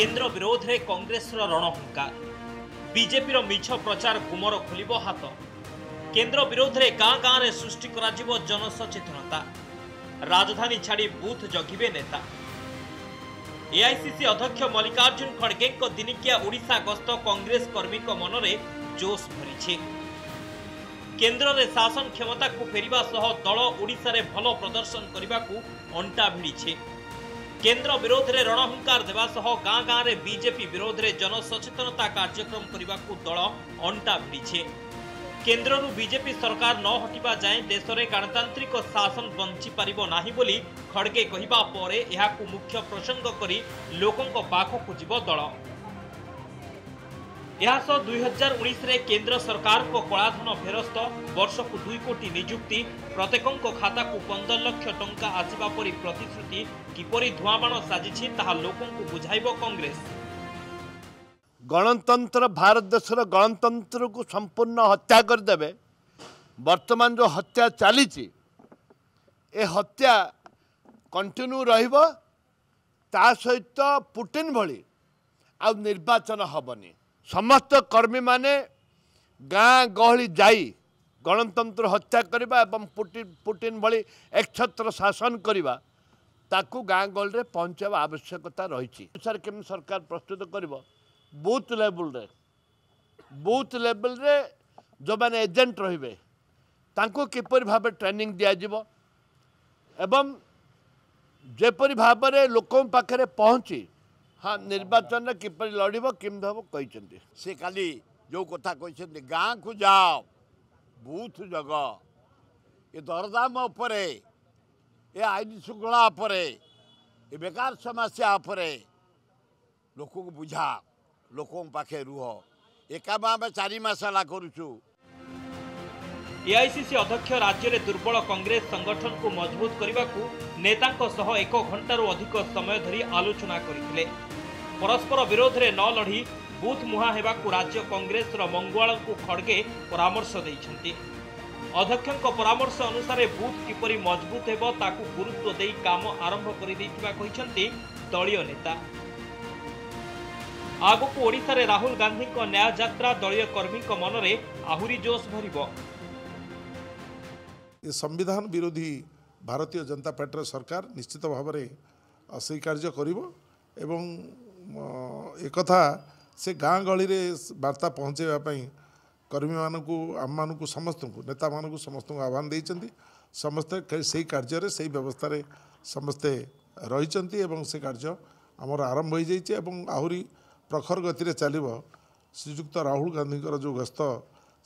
କେନ୍ଦ୍ର ବିରୋଧରେ କଂଗ୍ରେସର ରଣହୁଙ୍କାର ବିଜେପିର ମିଛ ପ୍ରଚାର ଗୁମର ଖୋଲିବ ହାତ। କେନ୍ଦ୍ର ବିରୋଧରେ ଗାଁ ଗାଁରେ ସୃଷ୍ଟି କରାଯିବ ଜନସଚେତନତା। ରାଜଧାନୀ ଛାଡ଼ି ବୁଥ୍ ଜଗିବେ ନେତା। ଏଆଇସିସି ଅଧ୍ୟକ୍ଷ ମଲ୍ଲିକାର୍ଜୁନ ଖଡଗେଙ୍କ ଦିନିକିଆ ଓଡ଼ିଶା ଗସ୍ତ କଂଗ୍ରେସ କର୍ମୀଙ୍କ ମନରେ ଜୋଶ ଭରିଛି। କେନ୍ଦ୍ରରେ ଶାସନ କ୍ଷମତାକୁ ଫେରିବା ସହ ଦଳ ଓଡ଼ିଶାରେ ଭଲ ପ୍ରଦର୍ଶନ କରିବାକୁ ଅଣ୍ଟା ଭିଡ଼ିଛି। କେନ୍ଦ୍ର ବିରୋଧରେ ରଣହୁଙ୍କାର ଦେବା ସହ ଗାଁ ଗାଁରେ ବିଜେପି ବିରୋଧରେ ଜନସଚେତନତା କାର୍ଯ୍ୟକ୍ରମ କରିବାକୁ ଦଳ ଅଣ୍ଟା ଭିଡ଼ିଛି। କେନ୍ଦ୍ରରୁ ବିଜେପି ସରକାର ନ ହଟିବା ଯାଏଁ ଦେଶରେ ଗଣତାନ୍ତ୍ରିକ ଶାସନ ବଞ୍ଚିପାରିବ ନାହିଁ ବୋଲି ଖଡଗେ କହିବା ପରେ ଏହାକୁ ମୁଖ୍ୟ ପ୍ରସଙ୍ଗ କରି ଲୋକଙ୍କ ପାଖକୁ ଯିବ ଦଳ। ଏହାସହ ଦୁଇ ହଜାର ଉଣେଇଶରେ କେନ୍ଦ୍ର ସରକାରଙ୍କ କଳାଧନ ଫେରସ୍ତ ବର୍ଷକୁ ଦୁଇ କୋଟି ନିଯୁକ୍ତି ପ୍ରତ୍ୟେକଙ୍କ ଖାତାକୁ ପନ୍ଦର ଲକ୍ଷ ଟଙ୍କା ଆସିବା ପରି ପ୍ରତିଶ୍ରୁତି କିପରି ଧୂଆଁବାଣ ସାଜିଛି ତାହା ଲୋକଙ୍କୁ ବୁଝାଇବ କଂଗ୍ରେସ। ଗଣତନ୍ତ୍ର ଭାରତ ଦେଶର ଗଣତନ୍ତ୍ରକୁ ସମ୍ପୂର୍ଣ୍ଣ ହତ୍ୟା କରିଦେବେ। ବର୍ତ୍ତମାନ ଯେଉଁ ହତ୍ୟା ଚାଲିଛି ଏ ହତ୍ୟା କଣ୍ଟିନ୍ୟୁ ରହିବ ତା ସହିତ ପୁଟିନ ଭଳି ଆଉ ନିର୍ବାଚନ ହେବନି। ସମସ୍ତ କର୍ମୀମାନେ ଗାଁ ଗହଳି ଯାଇ ଗଣତନ୍ତ୍ର ହତ୍ୟା କରିବା ଏବଂ ପୁଟିନ ପୁଟିନ ଭଳି ଏକଛତ୍ର ଶାସନ କରିବା ତାକୁ ଗାଁ ଗହଳିରେ ପହଞ୍ଚାଇବା ଆବଶ୍ୟକତା ରହିଛି। ଓଡ଼ିଶାରେ କେମିତି ସରକାର ପ୍ରସ୍ତୁତ କରିବ? ବୁଥ୍ ଲେବୁଲ୍ରେ ବୁଥ୍ ଲେବୁଲ୍ରେ ଯେଉଁମାନେ ଏଜେଣ୍ଟ ରହିବେ ତାଙ୍କୁ କିପରି ଭାବେ ଟ୍ରେନିଂ ଦିଆଯିବ? ଏବଂ ଯେପରି ଭାବରେ ଲୋକଙ୍କ ପାଖରେ ପହଞ୍ଚି ହଁ ନିର୍ବାଚନରେ କିପରି ଲଢ଼ିବ କେମିତି ହେବ କହିଛନ୍ତି ସେ କାଲି ଯେଉଁ କଥା କହିଛନ୍ତି ଗାଁକୁ ଯାଅ ବୁଥ ଜଗ ଏ ଦରଦାମ ଉପରେ ଏ ଆଇନ ଶୃଙ୍ଖଳା ଉପରେ ଏ ବେକାର ସମସ୍ୟା ଉପରେ ଲୋକଙ୍କୁ ବୁଝା ଲୋକଙ୍କ ପାଖେ ରୁହ ଏ କାମ ଆମେ ଚାରି ମାସ ହେଲା କରୁଛୁ ଏଆଇସିସି ଅଧ୍ୟକ୍ଷ ରାଜ୍ୟରେ ଦୁର୍ବଳ କଂଗ୍ରେସ ସଂଗଠନକୁ ମଜବୁତ କରିବାକୁ ନେତାଙ୍କ ସହ ଏକ ଘଣ୍ଟାରୁ ଅଧିକ ସମୟ ଧରି ଆଲୋଚନା କରିଥିଲେ ପରସ୍ପର ବିରୋଧରେ ନ ଲଢ଼ି ବୁଥ୍ ମୁହାଁ ହେବାକୁ ରାଜ୍ୟ କଂଗ୍ରେସର ମଙ୍ଗୁଆଳଙ୍କୁ ଖଡଗେ ପରାମର୍ଶ ଦେଇଛନ୍ତି। ଅଧ୍ୟକ୍ଷଙ୍କ ପରାମର୍ଶ ଅନୁସାରେ ବୁଥ୍ କିପରି ମଜବୁତ ହେବ ତାକୁ ଗୁରୁତ୍ୱ ଦେଇ କାମ ଆରମ୍ଭ କରିଦେଇଥିବା କହିଛନ୍ତି ଦଳୀୟ ନେତା। ଆଗକୁ ଓଡ଼ିଶାରେ ରାହୁଲ ଗାନ୍ଧୀଙ୍କ ନ୍ୟାୟ ଯାତ୍ରା ଦଳୀୟ କର୍ମୀଙ୍କ ମନରେ ଆହୁରି ଜୋଶ ଭରିବ। ସମ୍ବିଧାନ ବିରୋଧୀ ଭାରତୀୟ ଜନତା ପାର୍ଟିର ସରକାର ନିଶ୍ଚିତ ଭାବରେ ସେଇ କାର୍ଯ୍ୟ କରିବ ଏବଂ ଏକଥା ସେ ଗାଁ ଗହଳିରେ ବାର୍ତ୍ତା ପହଞ୍ଚାଇବା ପାଇଁ କର୍ମୀମାନଙ୍କୁ ଆମମାନଙ୍କୁ ସମସ୍ତଙ୍କୁ ନେତାମାନଙ୍କୁ ସମସ୍ତଙ୍କୁ ଆହ୍ୱାନ ଦେଇଛନ୍ତି। ସମସ୍ତେ ସେଇ କାର୍ଯ୍ୟରେ ସେଇ ବ୍ୟବସ୍ଥାରେ ସମସ୍ତେ ରହିଛନ୍ତି ଏବଂ ସେ କାର୍ଯ୍ୟ ଆମର ଆରମ୍ଭ ହୋଇଯାଇଛି ଏବଂ ଆହୁରି ପ୍ରଖର ଗତିରେ ଚାଲିବ। ଶ୍ରୀଯୁକ୍ତ ରାହୁଲ ଗାନ୍ଧୀଙ୍କର ଯେଉଁ ଗସ୍ତ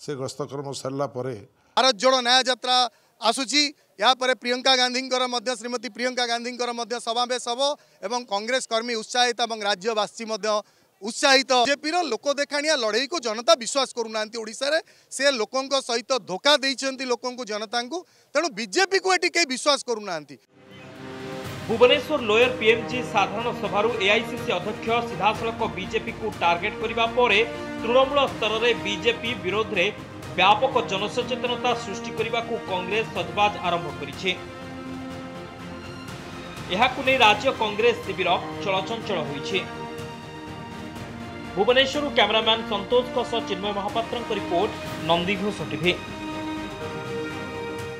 ସେ ଗସ୍ତକ୍ରମ ସରିଲା ପରେ ଭାରତ ଯୋଡ଼ ନ୍ୟାୟ ଯାତ୍ରା ଆସୁଛି ଏହାପରେ ପ୍ରିୟଙ୍କା ଗାନ୍ଧୀଙ୍କର ମଧ୍ୟ ଶ୍ରୀମତୀ ପ୍ରିୟଙ୍କା ଗାନ୍ଧୀଙ୍କର ମଧ୍ୟ ସମାବେଶ ହେବ ଏବଂ କଂଗ୍ରେସ କର୍ମୀ ଉତ୍ସାହିତ ଏବଂ ରାଜ୍ୟବାସୀ ମଧ୍ୟ ଉତ୍ସାହିତ ବିଜେପିର ଲୋକ ଦେଖାଣିଆ ଲଢ଼େଇକୁ ଜନତା ବିଶ୍ୱାସ କରୁନାହାନ୍ତି ଓଡ଼ିଶାରେ ସେ ଲୋକଙ୍କ ସହିତ ଧୋକା ଦେଇଛନ୍ତି ଲୋକଙ୍କୁ ଜନତାଙ୍କୁ ତେଣୁ ବିଜେପିକୁ ଏଠି କେହି ବିଶ୍ୱାସ କରୁନାହାନ୍ତି ଭୁବନେଶ୍ୱର ଲୋୟର ପିଏମ୍ଜି ସାଧାରଣ ସଭାରୁ ଏଆଇସିସି ଅଧ୍ୟକ୍ଷ ସିଧାସଳଖ ବିଜେପିକୁ ଟାର୍ଗେଟ କରିବା ପରେ ତୃଣମୂଳ ସ୍ତରରେ ବିଜେପି ବିରୋଧରେ ବ୍ୟାପକ ଜନସଚେତନତା ସୃଷ୍ଟି କରିବାକୁ କଂଗ୍ରେସ ସଜବାଜ ଆରମ୍ଭ କରିଛି। ଏହାକୁ ନେଇ ରାଜ୍ୟ କଂଗ୍ରେସ ଶିବିର ଚଳଚଞ୍ଚଳ ହୋଇଛି। ଭୁବନେଶ୍ୱରରୁ କ୍ୟାମେରାମ୍ୟାନ୍ ସନ୍ତୋଷଙ୍କ ସହ ଚିନ୍ମୟ ମହାପାତ୍ରଙ୍କ ରିପୋର୍ଟ ନନ୍ଦିଘୋଷ ଟିଭି।